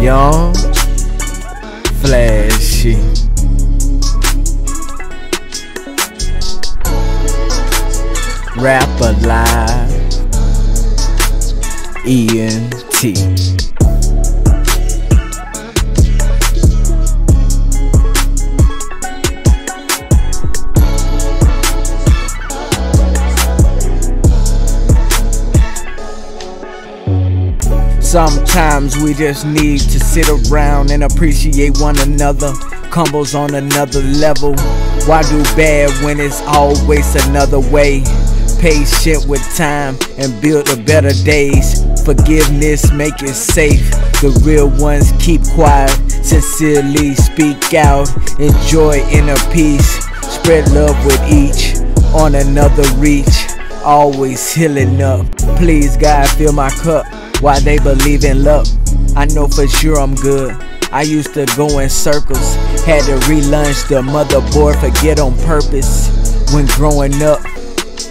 Young, flashy. Rap alive. ENT. Sometimes we just need to sit around and appreciate one another. Combos on another level. Why do bad when it's always another way? Patient with time and build a better days. Forgiveness, make it safe. The real ones keep quiet, sincerely speak out. Enjoy inner peace, spread love with each. On another reach, always healing up. Please, God, fill my cup. Why they believe in luck? I know for sure I'm good. I used to go in circles, had to relaunch the motherboard, forget on purpose when growing up,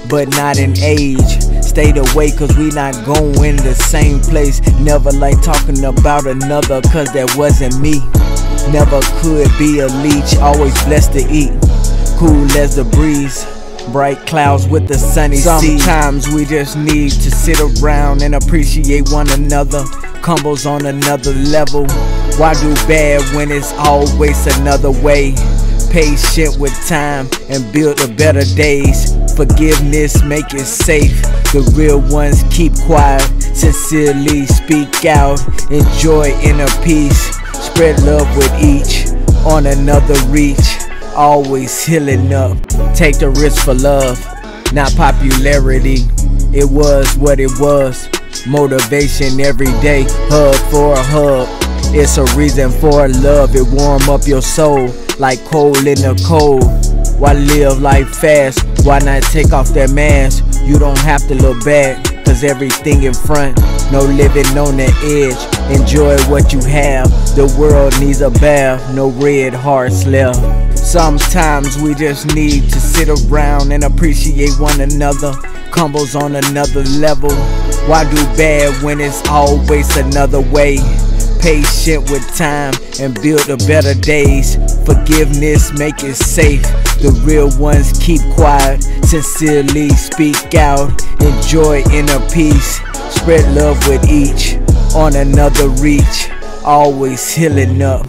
but not in age. Stayed away cause we not going the same place. Never like talking about another cause that wasn't me. Never could be a leech, always blessed to eat. Cool as the breeze. Bright clouds with the sunny Sometimes we just need to sit around and appreciate one another. Combos on another level. Why do bad when it's always another way? Patient with time and build a better days. Forgiveness, make it safe. The real ones keep quiet, sincerely speak out. Enjoy inner peace, spread love with each. On another reach, always healing up. Take the risk for love, not popularity. It was what it was. Motivation every day, hug for a hug. It's a reason for love, it warm up your soul like coal in the cold. Why live life fast? Why not take off that mask? You don't have to look back, cause everything in front. No living on the edge. Enjoy what you have. The world needs a bath, no red hearts left. Sometimes we just need to sit around and appreciate one another. Combos on another level. Why do bad when it's always another way? Patient with time and build a better days. Forgiveness, make it safe. The real ones keep quiet, sincerely speak out. Enjoy inner peace, spread love with each. On another reach, always healing up.